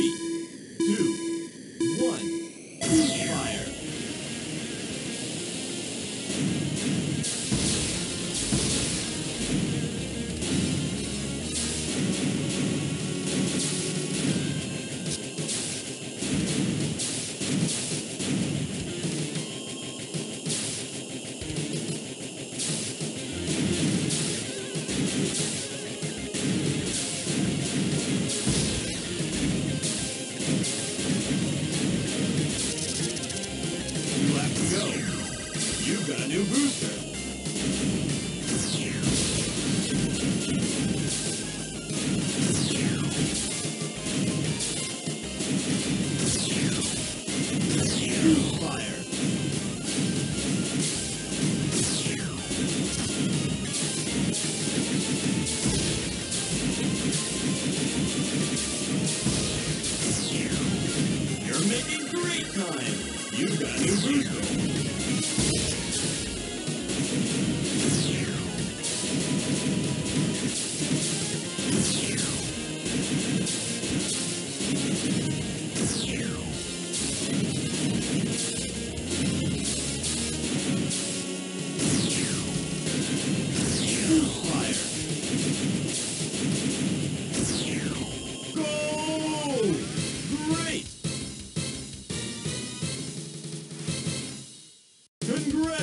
free. New booster. Fire. You're making great time. You've got a new booster.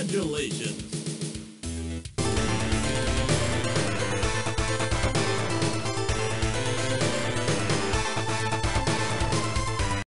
Congratulations!